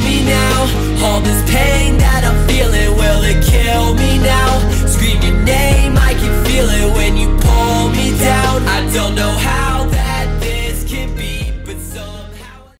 me now.